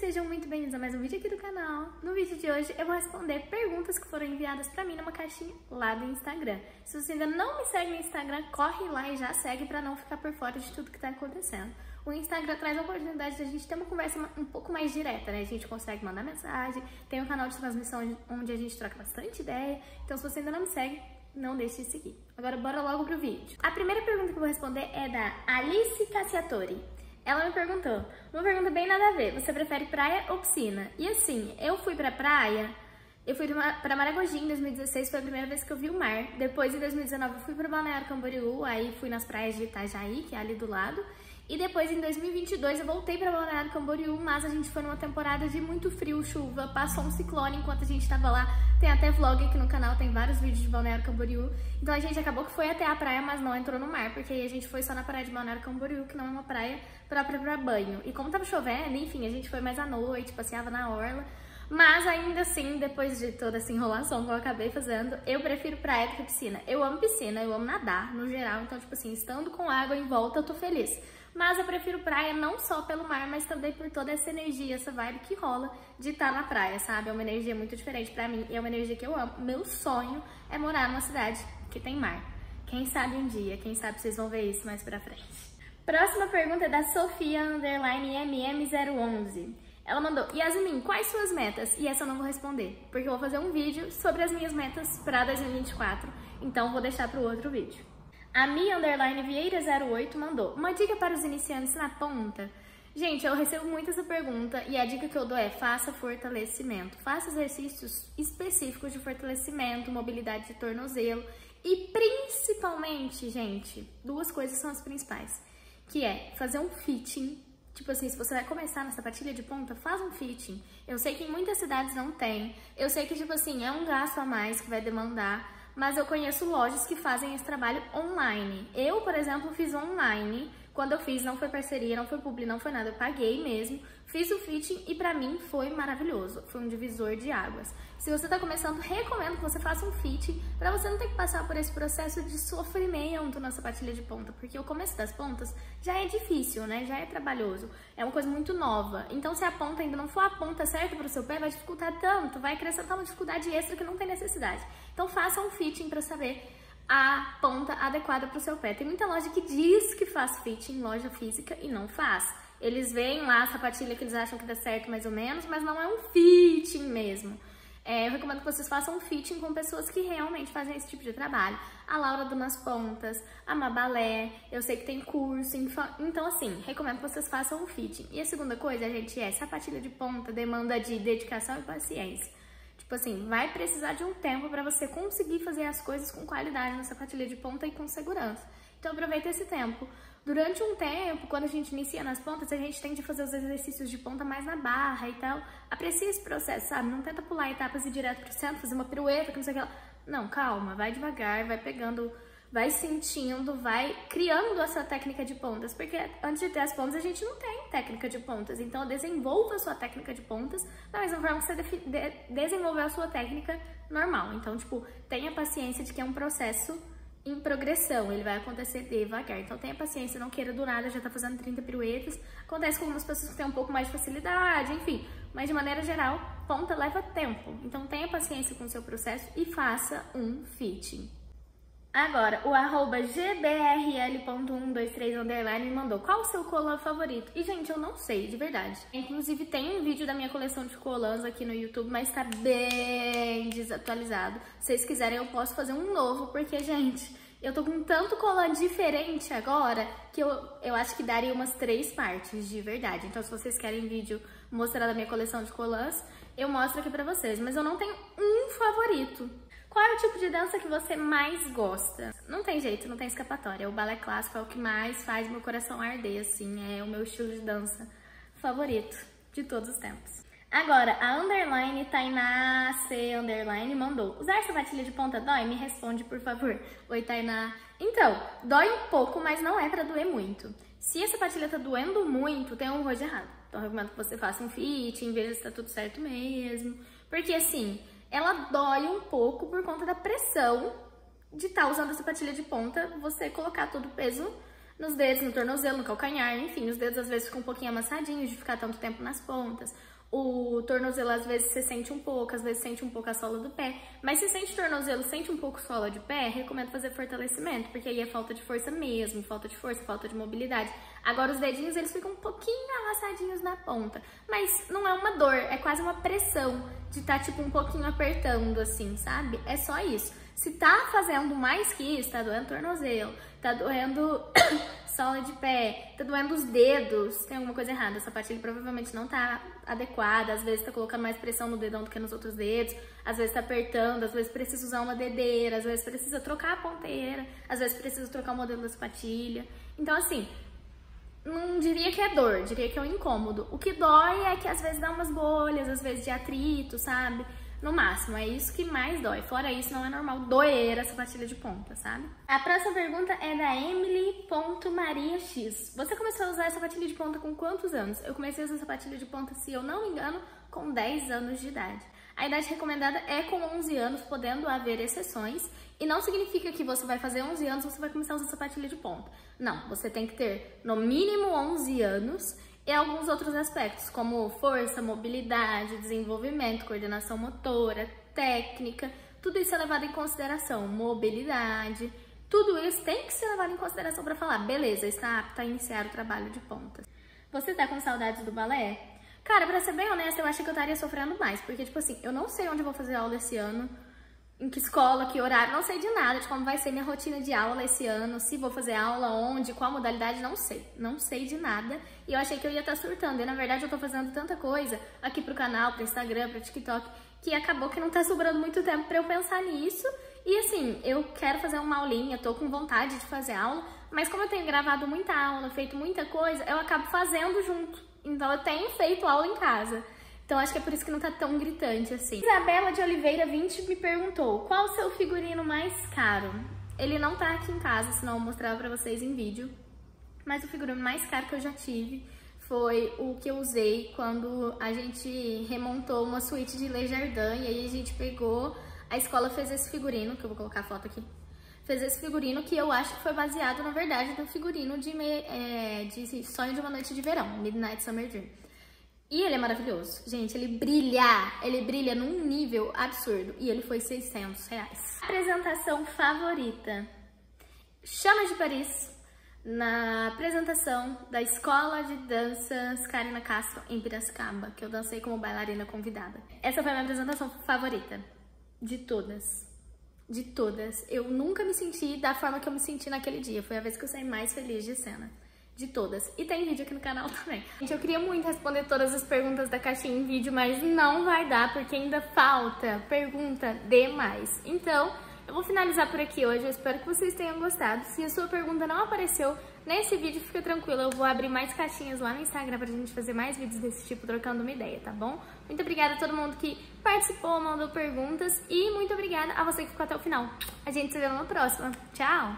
sejam muito bem-vindos a mais um vídeo aqui do canal. No vídeo de hoje eu vou responder perguntas que foram enviadas pra mim numa caixinha lá do Instagram. Se você ainda não me segue no Instagram, corre lá e já segue pra não ficar por fora de tudo que tá acontecendo. O Instagram traz a oportunidade de a gente ter uma conversa um pouco mais direta, né? A gente consegue mandar mensagem, tem um canal de transmissão onde a gente troca bastante ideia. Então se você ainda não me segue, não deixe de seguir. Agora bora logo pro vídeo. A primeira pergunta que eu vou responder é da Alice Cassiatori. Ela me perguntou, uma pergunta bem nada a ver, você prefere praia ou piscina? E assim, eu fui pra praia, eu fui pra Maragogi em 2016, foi a primeira vez que eu vi o mar. Depois, em 2019, eu fui pro Balneário Camboriú, aí fui nas praias de Itajaí, que é ali do lado. E depois, em 2022, eu voltei para Balneário Camboriú, mas a gente foi numa temporada de muito frio, chuva, passou um ciclone enquanto a gente estava lá. Tem até vlog aqui no canal, tem vários vídeos de Balneário Camboriú. Então a gente acabou que foi até a praia, mas não entrou no mar, porque aí a gente foi só na praia de Balneário Camboriú, que não é uma praia própria para banho. E como tava chovendo, enfim, a gente foi mais à noite, passeava na orla. Mas ainda assim, depois de toda essa enrolação que eu acabei fazendo, eu prefiro praia do que piscina. Eu amo piscina, eu amo nadar, no geral. Então, tipo assim, estando com água em volta, eu tô feliz. Mas eu prefiro praia não só pelo mar, mas também por toda essa energia, essa vibe que rola de estar na praia, sabe? É uma energia muito diferente pra mim e é uma energia que eu amo. Meu sonho é morar numa cidade que tem mar. Quem sabe um dia, quem sabe vocês vão ver isso mais pra frente. Próxima pergunta é da Sofia Underline MM011. Ela mandou, Yasmin, quais suas metas? E essa eu não vou responder, porque eu vou fazer um vídeo sobre as minhas metas para 2024, então vou deixar para o outro vídeo. A Mi Underline Vieira 08 mandou uma dica para os iniciantes na ponta. Gente, eu recebo muito essa pergunta e a dica que eu dou é faça fortalecimento. Faça exercícios específicos de fortalecimento, mobilidade de tornozelo e principalmente, gente, duas coisas são as principais, que é fazer um fitting. Tipo assim, se você vai começar na sapatilha de ponta, faz um fitting. Eu sei que em muitas cidades não tem. Eu sei que, tipo assim, é um gasto a mais que vai demandar mas eu conheço lojas que fazem esse trabalho online. Eu, por exemplo, fiz online. Quando eu fiz, não foi parceria, não foi publi, não foi nada, eu paguei mesmo. Fiz o fitting e pra mim foi maravilhoso. Foi um divisor de águas. Se você tá começando, recomendo que você faça um fitting pra você não ter que passar por esse processo de sofrimento na sapatilha de ponta, porque o começo das pontas já é difícil, né? Já é trabalhoso. É uma coisa muito nova. Então, se a ponta ainda não for a ponta certa pro seu pé, vai dificultar tanto, vai acrescentar uma dificuldade extra que não tem necessidade. Então faça um fitting para saber a ponta adequada para o seu pé. Tem muita loja que diz que faz fitting, loja física, e não faz. Eles veem lá a sapatilha que eles acham que dá certo mais ou menos, mas não é um fitting mesmo. É, eu recomendo que vocês façam um fitting com pessoas que realmente fazem esse tipo de trabalho. A Laura do Nas Pontas, a Mabalé, eu sei que tem curso, então assim, recomendo que vocês façam um fitting. E a segunda coisa, gente, é sapatilha de ponta demanda de dedicação e paciência. Tipo assim, vai precisar de um tempo para você conseguir fazer as coisas com qualidade na sapatilha de ponta e com segurança. Então aproveita esse tempo. Durante um tempo, quando a gente inicia nas pontas, a gente tende a fazer os exercícios de ponta mais na barra e tal. Aprecie esse processo, sabe? Não tenta pular etapas e ir direto pro centro, fazer uma pirueta, que não sei o que lá. Não, calma, vai devagar, vai pegando vai sentindo, vai criando essa técnica de pontas, porque antes de ter as pontas a gente não tem técnica de pontas, então desenvolva a sua técnica de pontas da mesma forma que você de desenvolveu a sua técnica normal. Então, tipo, tenha paciência de que é um processo em progressão, ele vai acontecer devagar. Então tenha paciência, não queira do nada já tá fazendo 30 piruetas. Acontece com algumas pessoas que têm um pouco mais de facilidade, enfim. Mas de maneira geral, ponta leva tempo. Então tenha paciência com o seu processo e faça um fitting. Agora, o arroba gbrl.123 underline mandou qual o seu colã favorito? E, gente, eu não sei, de verdade. Inclusive, tem um vídeo da minha coleção de colãs aqui no YouTube, mas tá bem desatualizado. Se vocês quiserem, eu posso fazer um novo, porque, gente, eu tô com tanto colã diferente agora que eu, eu acho que daria umas três partes, de verdade. Então, se vocês querem vídeo mostrando a minha coleção de colãs, eu mostro aqui pra vocês. Mas eu não tenho um favorito. Qual é o tipo de dança que você mais gosta? Não tem jeito, não tem escapatória. O balé clássico é o que mais faz meu coração arder, assim. É o meu estilo de dança favorito de todos os tempos. Agora, a underline Tainá C underline mandou. Usar sapatilha de ponta dói? Me responde, por favor. Oi, Tainá. Então, dói um pouco, mas não é pra doer muito. Se a sapatilha tá doendo muito, tem um de errado. Então, eu recomendo que você faça um fit, veja se tá tudo certo mesmo. Porque, assim, ela dói um pouco por conta da pressão de estar tá usando a sapatilha de ponta, você colocar todo o peso nos dedos, no tornozelo, no calcanhar, enfim, os dedos às vezes ficam um pouquinho amassadinhos de ficar tanto tempo nas pontas. O tornozelo às vezes você sente um pouco, às vezes sente um pouco a sola do pé. Mas se sente tornozelo, sente um pouco sola de pé, recomendo fazer fortalecimento, porque aí é falta de força mesmo, falta de força, falta de mobilidade. Agora os dedinhos eles ficam um pouquinho amassadinhos na ponta, mas não é uma dor, é quase uma pressão de estar tá, tipo um pouquinho apertando assim, sabe? É só isso. Se tá fazendo mais que isso, tá doendo tornozelo, tá doendo sola de pé, tá doendo os dedos, tem alguma coisa errada. A sapatilha provavelmente não tá adequada, às vezes tá colocando mais pressão no dedão do que nos outros dedos, às vezes tá apertando, às vezes precisa usar uma dedeira, às vezes precisa trocar a ponteira, às vezes precisa trocar o modelo da sapatilha. Então, assim, não diria que é dor, diria que é um incômodo. O que dói é que às vezes dá umas bolhas, às vezes de atrito, sabe? No máximo. É isso que mais dói. Fora isso, não é normal doer a sapatilha de ponta, sabe? A próxima pergunta é da Emily.mariax. Você começou a usar a sapatilha de ponta com quantos anos? Eu comecei a usar sapatilha de ponta, se eu não me engano, com 10 anos de idade. A idade recomendada é com 11 anos, podendo haver exceções. E não significa que você vai fazer 11 anos você vai começar a usar sapatilha de ponta. Não, você tem que ter no mínimo 11 anos e alguns outros aspectos, como força, mobilidade, desenvolvimento, coordenação motora, técnica, tudo isso é levado em consideração, mobilidade, tudo isso tem que ser levado em consideração para falar, beleza, está apto a iniciar o trabalho de ponta. Você tá com saudades do balé? Cara, pra ser bem honesta, eu acho que eu estaria sofrendo mais, porque, tipo assim, eu não sei onde eu vou fazer aula esse ano, em que escola, que horário, não sei de nada de como vai ser minha rotina de aula esse ano, se vou fazer aula, onde, qual modalidade, não sei. Não sei de nada. E eu achei que eu ia estar tá surtando. E na verdade eu tô fazendo tanta coisa aqui pro canal, pro Instagram, pro TikTok, que acabou que não tá sobrando muito tempo para eu pensar nisso. E assim, eu quero fazer uma aulinha, tô com vontade de fazer aula, mas como eu tenho gravado muita aula, feito muita coisa, eu acabo fazendo junto. Então eu tenho feito aula em casa. Então acho que é por isso que não tá tão gritante assim. Isabela de Oliveira 20 me perguntou, qual o seu figurino mais caro? Ele não tá aqui em casa, senão eu mostrava pra vocês em vídeo. Mas o figurino mais caro que eu já tive foi o que eu usei quando a gente remontou uma suíte de Le Jardin. E aí a gente pegou, a escola fez esse figurino, que eu vou colocar a foto aqui. Fez esse figurino que eu acho que foi baseado, na verdade, no figurino de, me, é, de Sonho de uma Noite de Verão, Midnight Summer Dream. E ele é maravilhoso. Gente, ele brilha, ele brilha num nível absurdo. E ele foi 600 reais. Apresentação favorita. Chama de Paris, na apresentação da Escola de Danças Karina Castro em Piracicaba, que eu dancei como bailarina convidada. Essa foi a minha apresentação favorita, de todas. De todas. Eu nunca me senti da forma que eu me senti naquele dia. Foi a vez que eu saí mais feliz de cena de todas. E tem vídeo aqui no canal também. Gente, eu queria muito responder todas as perguntas da caixinha em vídeo, mas não vai dar, porque ainda falta pergunta demais. Então, eu vou finalizar por aqui hoje, eu espero que vocês tenham gostado. Se a sua pergunta não apareceu nesse vídeo, fica tranquila, eu vou abrir mais caixinhas lá no Instagram pra gente fazer mais vídeos desse tipo, trocando uma ideia, tá bom? Muito obrigada a todo mundo que participou, mandou perguntas e muito obrigada a você que ficou até o final. A gente se vê no próximo. Tchau!